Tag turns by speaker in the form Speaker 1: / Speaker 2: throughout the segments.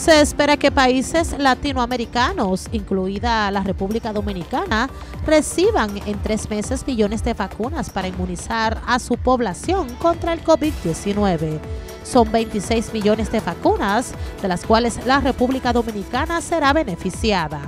Speaker 1: Se espera que países latinoamericanos, incluida la República Dominicana, reciban en tres meses millones de vacunas para inmunizar a su población contra el COVID-19. Son 26 millones de vacunas, de las cuales la República Dominicana será beneficiada.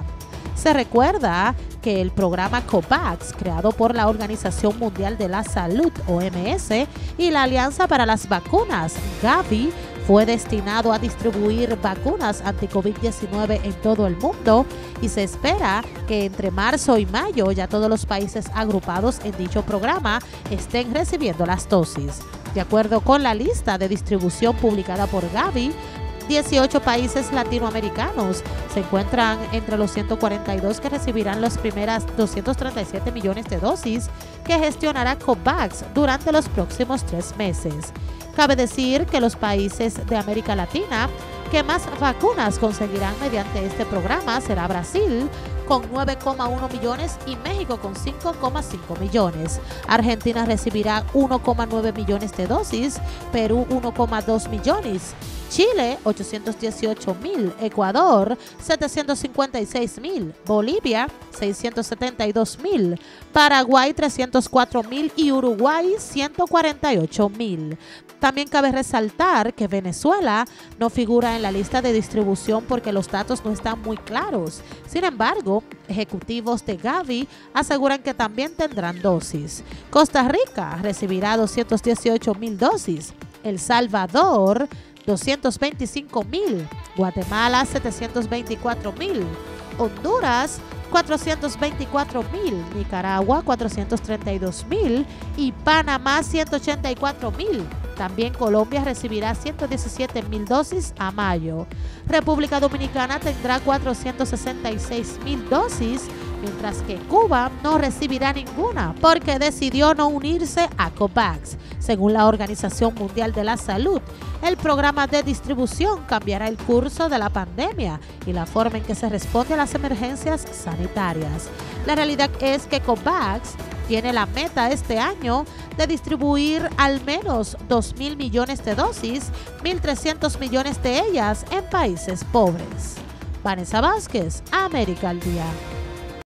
Speaker 1: Se recuerda que el programa COVAX, creado por la Organización Mundial de la Salud, OMS, y la Alianza para las Vacunas, Gavi, fue destinado a distribuir vacunas anti-COVID-19 en todo el mundo y se espera que entre marzo y mayo ya todos los países agrupados en dicho programa estén recibiendo las dosis. De acuerdo con la lista de distribución publicada por Gavi, 18 países latinoamericanos se encuentran entre los 142 que recibirán las primeras 237 millones de dosis que gestionará COVAX durante los próximos tres meses. Cabe decir que los países de América Latina que más vacunas conseguirán mediante este programa será Brasil con 9,1 millones y México con 5,5 millones. Argentina recibirá 1,9 millones de dosis, Perú 1,2 millones. Chile 818 mil, Ecuador 756 mil, Bolivia 672 mil, Paraguay 304 mil y Uruguay 148 mil. También cabe resaltar que Venezuela no figura en la lista de distribución porque los datos no están muy claros. Sin embargo, ejecutivos de Gavi aseguran que también tendrán dosis. Costa Rica recibirá 218 mil dosis. El Salvador 225 mil, Guatemala 724 mil, Honduras 424 mil, Nicaragua 432 mil y Panamá 184 mil. También Colombia recibirá 117 mil dosis a mayo. República Dominicana tendrá 466 mil dosis mientras que Cuba no recibirá ninguna porque decidió no unirse a COVAX. Según la Organización Mundial de la Salud, el programa de distribución cambiará el curso de la pandemia y la forma en que se responde a las emergencias sanitarias. La realidad es que COVAX tiene la meta este año de distribuir al menos 2 mil millones de dosis, 1.300 millones de ellas en países pobres. Vanessa Vázquez, América al Día.